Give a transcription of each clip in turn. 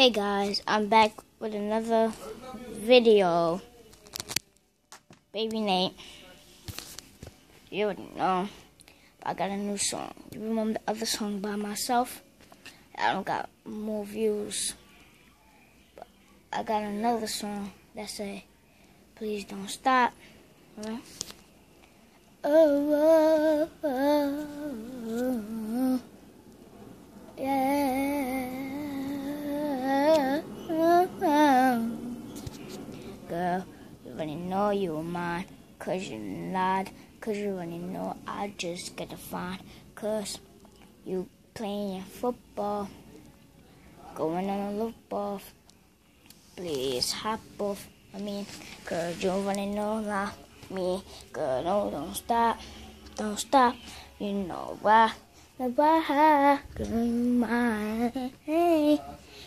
Hey guys, I'm back with another video. Baby Nate. You already know. I got a new song. You remember the other song by myself? I don't got more views. But I got another song that say, please don't stop. Oh, oh, oh, oh, yeah. Girl, you already know you were mine. Cause you lied. Cause you already know I just get a fine. Cause you playing football. Going on a loop off. Please hop off. I mean, cause you already know like me. Girl, no, don't stop. Don't stop. You know why. Why. Girl, you mine. Hey.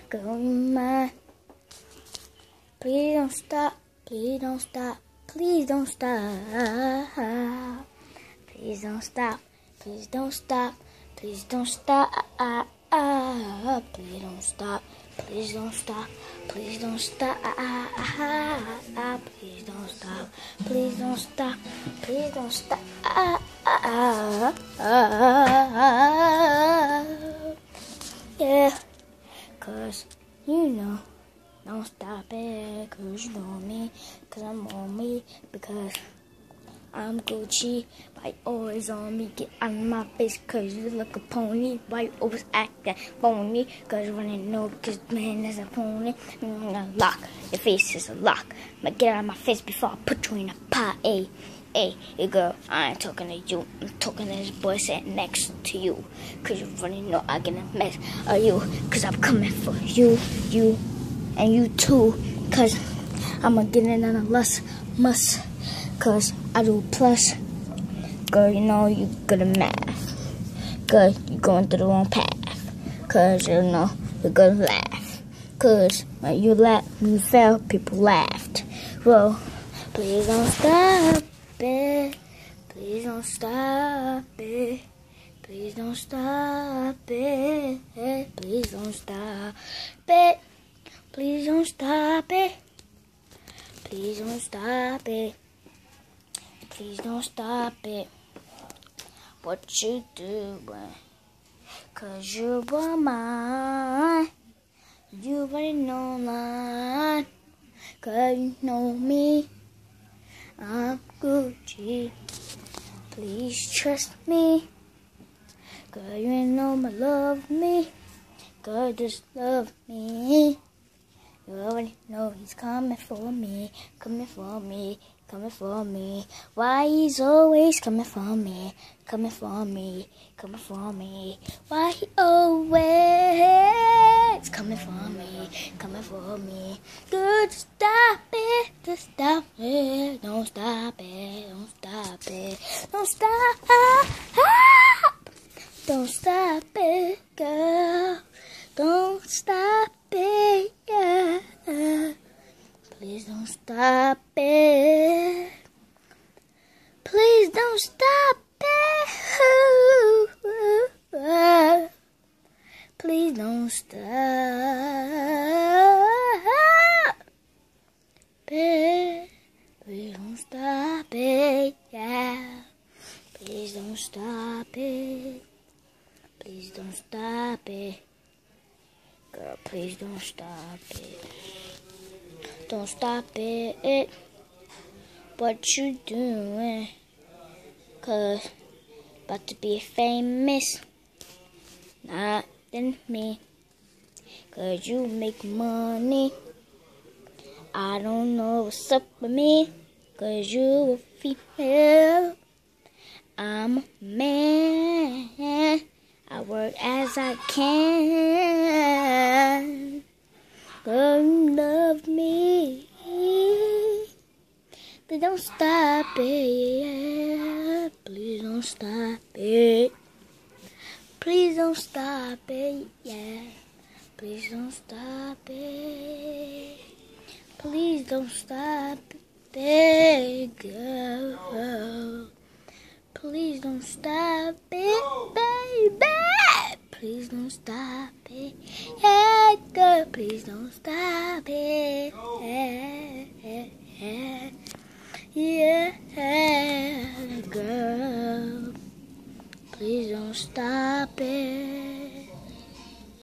Girl, you mine. Please don't stop. Please don't stop. Please don't stop. Please don't stop. Please don't stop. Please don't stop. Please don't stop. Please don't stop. Please don't stop. Please don't stop. Please don't stop. Please don't stop. Yeah. Cause you know. Don't stop it, cause you know me, cause I'm on me, because I'm Gucci. Why always on me? Get out of my face, cause you look a pony. Why always act that phony? Cause you wanna know, because man is a pony. I'm mm, gonna lock, your face is a lock. But get out of my face before I put you in a pot, Hey, Hey, you girl, I ain't talking to you. I'm talking to this boy sitting next to you. Cause you really know I get a mess of you. Cause I'm coming for you, you, and you too, cause I'ma get in on a less must, cause I do plus. Girl, you know you good at math. Girl, you going through the wrong path. Cause you know you're gonna laugh. Cause when you laugh, you fell, people laughed. Well, please don't stop it. Please don't stop it. Please don't stop it. Please don't stop it. Please don't stop it. Please don't stop it. Please don't stop it. What you doing? Cause you were mine. You already know mine. Cause you know me. I'm Gucci. Please trust me. Cause you know my love me. God just love me. You already know he's coming for me, coming for me, coming for me. Why he's always coming for me, coming for me, coming for me. Why he always coming for me, coming for me. Good, stop it, just stop it, don't stop it, don't stop it, don't stop, don't stop it, girl, don't stop it. Please don't stop it. Please don't stop. Please don't stop. Please don't stop it. Yeah. Please don't stop it. Please don't stop it. Girl, please don't stop it. Don't stop it. What you doing? Cause about to be famous. Not than me. Cause you make money. I don't know what's up with me. Cause you a female. I'm a man. I work as I can. But don't stop it. Please don't stop it. Please don't stop it. Yeah. Please don't stop it. Please don't stop it, girl. Please don't stop it, baby. Please don't stop it. Yeah. Girl, please don't stop it. Yeah, girl, please don't stop it.